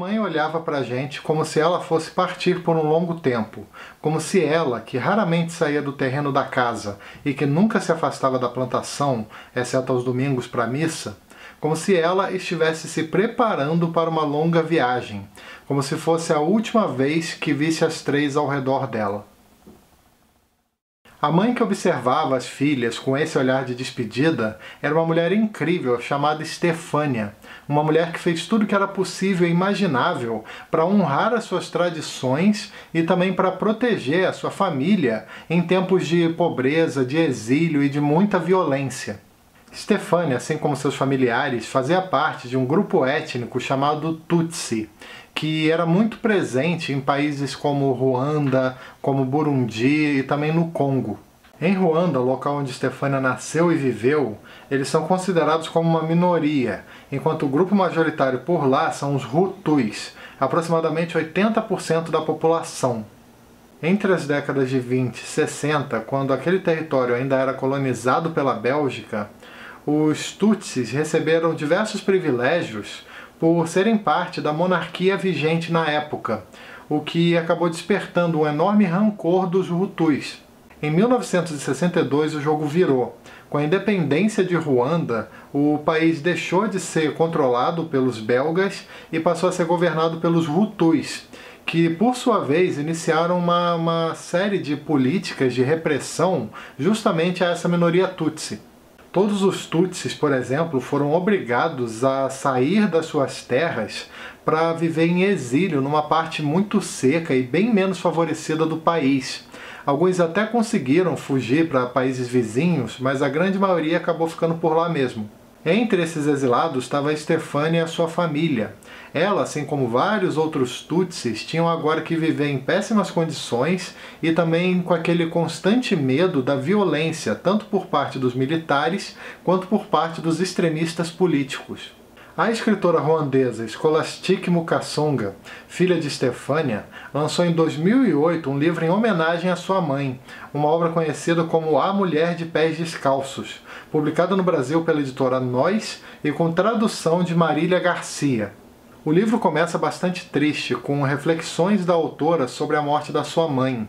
mãe olhava para a gente como se ela fosse partir por um longo tempo, como se ela, que raramente saía do terreno da casa e que nunca se afastava da plantação, exceto aos domingos para a missa, como se ela estivesse se preparando para uma longa viagem, como se fosse a última vez que visse as três ao redor dela. A mãe que observava as filhas com esse olhar de despedida era uma mulher incrível chamada Stefânia, uma mulher que fez tudo que era possível e imaginável para honrar as suas tradições e também para proteger a sua família em tempos de pobreza, de exílio e de muita violência. Stefânia, assim como seus familiares, fazia parte de um grupo étnico chamado Tutsi, que era muito presente em países como Ruanda, como Burundi e também no Congo. Em Ruanda, local onde Stefânia nasceu e viveu, eles são considerados como uma minoria, enquanto o grupo majoritário por lá são os Hutus, aproximadamente 80% da população. Entre as décadas de 20 e 60, quando aquele território ainda era colonizado pela Bélgica, os Tutsis receberam diversos privilégios por serem parte da monarquia vigente na época, o que acabou despertando um enorme rancor dos Hutus. Em 1962 o jogo virou. Com a independência de Ruanda, o país deixou de ser controlado pelos belgas e passou a ser governado pelos Hutus, que por sua vez iniciaram uma, uma série de políticas de repressão justamente a essa minoria Tutsi. Todos os Tutsis, por exemplo, foram obrigados a sair das suas terras para viver em exílio numa parte muito seca e bem menos favorecida do país. Alguns até conseguiram fugir para países vizinhos, mas a grande maioria acabou ficando por lá mesmo. Entre esses exilados estava Stefania e a sua família. Ela, assim como vários outros Tutsis, tinham agora que viver em péssimas condições e também com aquele constante medo da violência, tanto por parte dos militares quanto por parte dos extremistas políticos. A escritora ruandesa Scholastique Mukasonga, filha de Stefania, lançou em 2008 um livro em homenagem à sua mãe, uma obra conhecida como A Mulher de Pés Descalços, publicada no Brasil pela editora Nós e com tradução de Marília Garcia. O livro começa bastante triste, com reflexões da autora sobre a morte da sua mãe.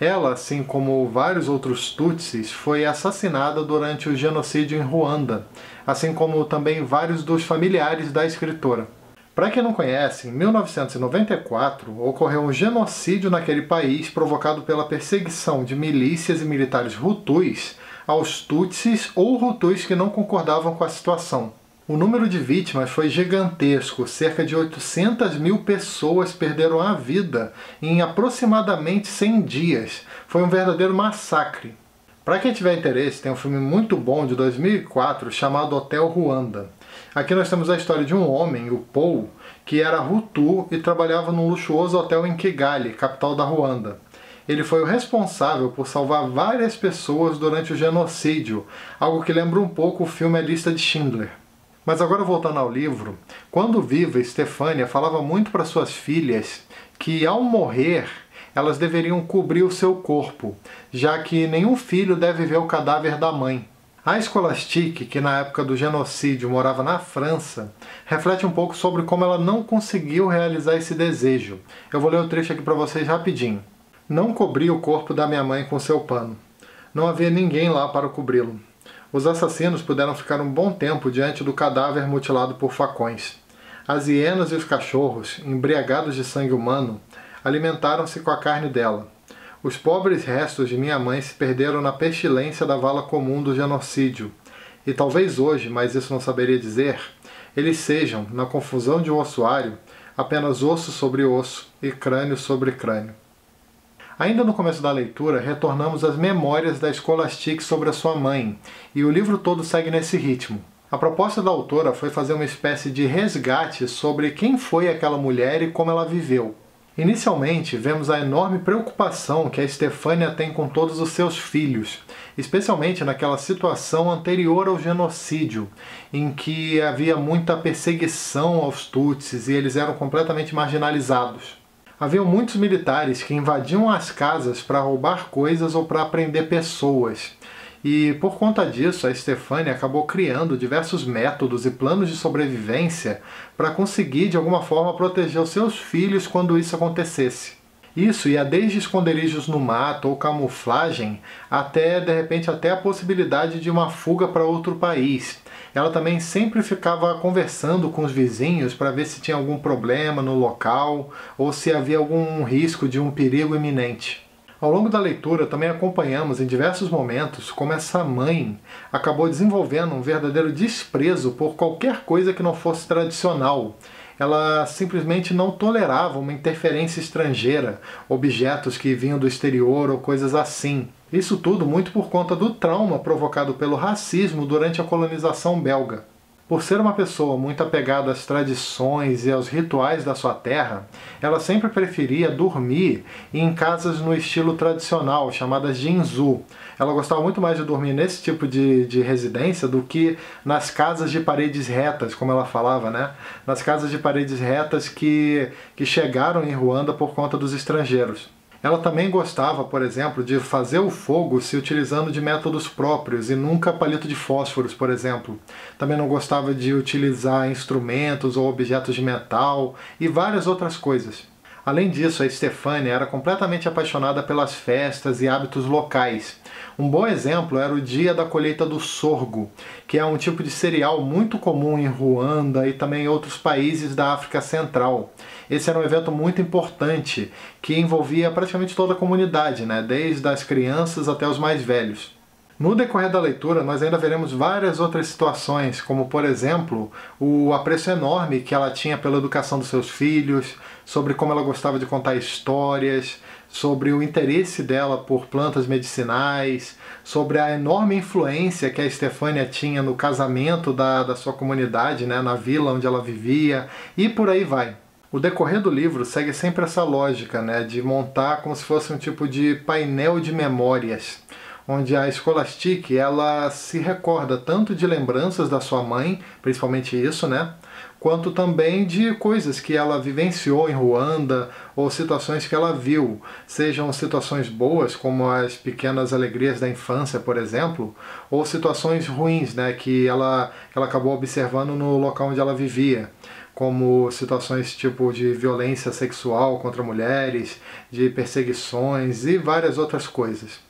Ela, assim como vários outros Tutsis, foi assassinada durante o genocídio em Ruanda, assim como também vários dos familiares da escritora. Para quem não conhece, em 1994 ocorreu um genocídio naquele país provocado pela perseguição de milícias e militares Hutus aos Tutsis ou Hutus que não concordavam com a situação. O número de vítimas foi gigantesco, cerca de 800 mil pessoas perderam a vida em aproximadamente 100 dias. Foi um verdadeiro massacre. Para quem tiver interesse, tem um filme muito bom de 2004 chamado Hotel Ruanda. Aqui nós temos a história de um homem, o Paul, que era Hutu e trabalhava num luxuoso hotel em Kigali, capital da Ruanda. Ele foi o responsável por salvar várias pessoas durante o genocídio, algo que lembra um pouco o filme A Lista de Schindler. Mas agora voltando ao livro, quando viva, Stefânia falava muito para suas filhas que ao morrer elas deveriam cobrir o seu corpo, já que nenhum filho deve ver o cadáver da mãe. A Scholastique, que na época do genocídio morava na França, reflete um pouco sobre como ela não conseguiu realizar esse desejo. Eu vou ler o trecho aqui para vocês rapidinho. Não cobri o corpo da minha mãe com seu pano. Não havia ninguém lá para cobri-lo. Os assassinos puderam ficar um bom tempo diante do cadáver mutilado por facões. As hienas e os cachorros, embriagados de sangue humano, alimentaram-se com a carne dela. Os pobres restos de minha mãe se perderam na pestilência da vala comum do genocídio. E talvez hoje, mas isso não saberia dizer, eles sejam, na confusão de um ossuário, apenas osso sobre osso e crânio sobre crânio. Ainda no começo da leitura, retornamos às memórias da Scholastique sobre a sua mãe, e o livro todo segue nesse ritmo. A proposta da autora foi fazer uma espécie de resgate sobre quem foi aquela mulher e como ela viveu. Inicialmente, vemos a enorme preocupação que a Stefânia tem com todos os seus filhos, especialmente naquela situação anterior ao genocídio, em que havia muita perseguição aos Tutsis e eles eram completamente marginalizados. Haviam muitos militares que invadiam as casas para roubar coisas ou para prender pessoas. E por conta disso, a Stefania acabou criando diversos métodos e planos de sobrevivência para conseguir de alguma forma proteger os seus filhos quando isso acontecesse. Isso ia desde esconderijos no mato ou camuflagem até de repente até a possibilidade de uma fuga para outro país. Ela também sempre ficava conversando com os vizinhos para ver se tinha algum problema no local ou se havia algum risco de um perigo iminente. Ao longo da leitura, também acompanhamos em diversos momentos como essa mãe acabou desenvolvendo um verdadeiro desprezo por qualquer coisa que não fosse tradicional. Ela simplesmente não tolerava uma interferência estrangeira, objetos que vinham do exterior ou coisas assim. Isso tudo muito por conta do trauma provocado pelo racismo durante a colonização belga. Por ser uma pessoa muito apegada às tradições e aos rituais da sua terra, ela sempre preferia dormir em casas no estilo tradicional, chamadas Jinzu. Ela gostava muito mais de dormir nesse tipo de, de residência do que nas casas de paredes retas, como ela falava, né? Nas casas de paredes retas que, que chegaram em Ruanda por conta dos estrangeiros. Ela também gostava, por exemplo, de fazer o fogo se utilizando de métodos próprios e nunca palito de fósforos, por exemplo. Também não gostava de utilizar instrumentos ou objetos de metal e várias outras coisas. Além disso, a Stefania era completamente apaixonada pelas festas e hábitos locais. Um bom exemplo era o dia da colheita do sorgo, que é um tipo de cereal muito comum em Ruanda e também em outros países da África Central. Esse era um evento muito importante que envolvia praticamente toda a comunidade, né? desde as crianças até os mais velhos. No decorrer da leitura, nós ainda veremos várias outras situações, como por exemplo, o apreço enorme que ela tinha pela educação dos seus filhos, sobre como ela gostava de contar histórias, sobre o interesse dela por plantas medicinais, sobre a enorme influência que a Estefânia tinha no casamento da, da sua comunidade, né, na vila onde ela vivia, e por aí vai. O decorrer do livro segue sempre essa lógica né, de montar como se fosse um tipo de painel de memórias onde a Scholastic ela se recorda tanto de lembranças da sua mãe, principalmente isso, né? Quanto também de coisas que ela vivenciou em Ruanda ou situações que ela viu, sejam situações boas, como as pequenas alegrias da infância, por exemplo, ou situações ruins, né, que ela, ela acabou observando no local onde ela vivia como situações tipo de violência sexual contra mulheres, de perseguições e várias outras coisas.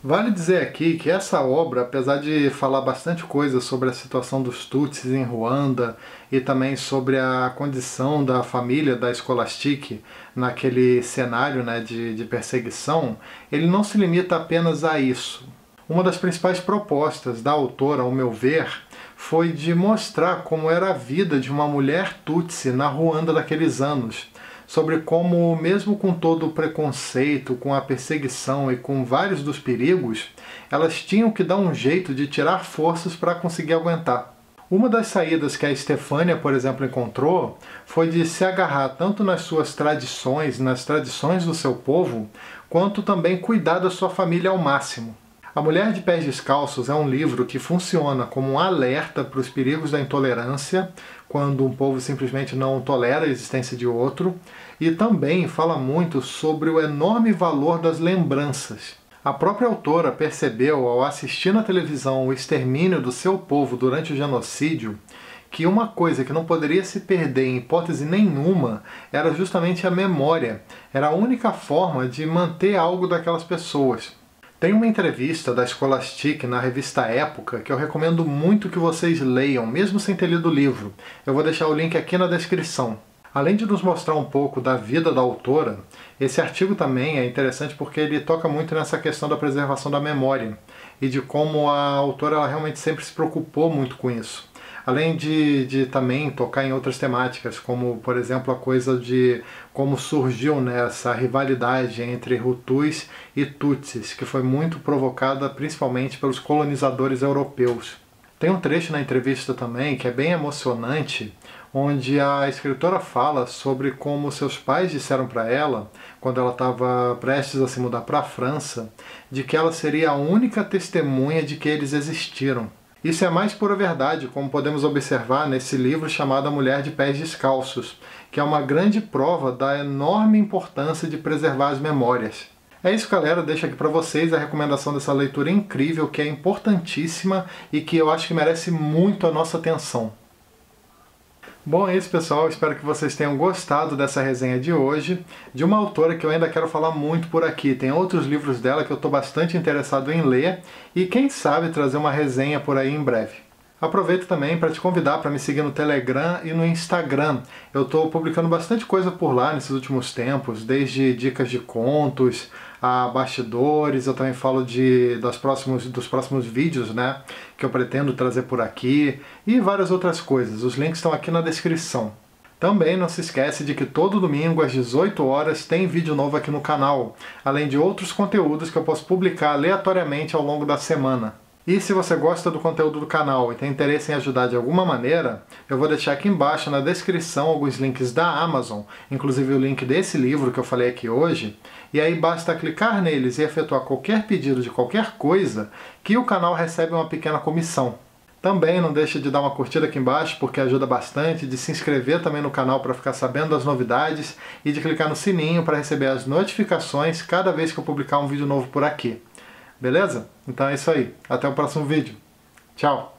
Vale dizer aqui que essa obra, apesar de falar bastante coisa sobre a situação dos Tutsis em Ruanda e também sobre a condição da família da Scholastic naquele cenário né, de, de perseguição, ele não se limita apenas a isso. Uma das principais propostas da autora, ao meu ver, foi de mostrar como era a vida de uma mulher Tutsi na Ruanda daqueles anos, sobre como, mesmo com todo o preconceito, com a perseguição e com vários dos perigos, elas tinham que dar um jeito de tirar forças para conseguir aguentar. Uma das saídas que a Estefânia, por exemplo, encontrou foi de se agarrar tanto nas suas tradições, nas tradições do seu povo, quanto também cuidar da sua família ao máximo. A Mulher de Pés Descalços é um livro que funciona como um alerta para os perigos da intolerância, quando um povo simplesmente não tolera a existência de outro, e também fala muito sobre o enorme valor das lembranças. A própria autora percebeu, ao assistir na televisão o extermínio do seu povo durante o genocídio, que uma coisa que não poderia se perder em hipótese nenhuma era justamente a memória. Era a única forma de manter algo daquelas pessoas. Tem uma entrevista da Scholastic na revista Época que eu recomendo muito que vocês leiam, mesmo sem ter lido o livro. Eu vou deixar o link aqui na descrição. Além de nos mostrar um pouco da vida da autora, esse artigo também é interessante porque ele toca muito nessa questão da preservação da memória e de como a autora realmente sempre se preocupou muito com isso além de, de também tocar em outras temáticas, como por exemplo a coisa de como surgiu né, essa rivalidade entre Hutus e Tutsis, que foi muito provocada principalmente pelos colonizadores europeus. Tem um trecho na entrevista também que é bem emocionante, onde a escritora fala sobre como seus pais disseram para ela, quando ela estava prestes a se mudar para a França, de que ela seria a única testemunha de que eles existiram. Isso é mais pura verdade, como podemos observar nesse livro chamado A Mulher de Pés Descalços, que é uma grande prova da enorme importância de preservar as memórias. É isso, galera. Deixo aqui para vocês a recomendação dessa leitura incrível, que é importantíssima e que eu acho que merece muito a nossa atenção. Bom, é isso, pessoal. Espero que vocês tenham gostado dessa resenha de hoje, de uma autora que eu ainda quero falar muito por aqui. Tem outros livros dela que eu estou bastante interessado em ler e, quem sabe, trazer uma resenha por aí em breve. Aproveito também para te convidar para me seguir no Telegram e no Instagram. Eu estou publicando bastante coisa por lá nesses últimos tempos, desde dicas de contos a bastidores. Eu também falo de das próximos, dos próximos vídeos, né, que eu pretendo trazer por aqui e várias outras coisas. Os links estão aqui na descrição. Também não se esquece de que todo domingo às 18 horas tem vídeo novo aqui no canal, além de outros conteúdos que eu posso publicar aleatoriamente ao longo da semana. E se você gosta do conteúdo do canal e tem interesse em ajudar de alguma maneira, eu vou deixar aqui embaixo na descrição alguns links da Amazon, inclusive o link desse livro que eu falei aqui hoje, e aí basta clicar neles e efetuar qualquer pedido de qualquer coisa que o canal recebe uma pequena comissão. Também não deixe de dar uma curtida aqui embaixo porque ajuda bastante, de se inscrever também no canal para ficar sabendo das novidades e de clicar no sininho para receber as notificações cada vez que eu publicar um vídeo novo por aqui. Beleza? Então é isso aí. Até o próximo vídeo. Tchau!